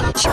must you.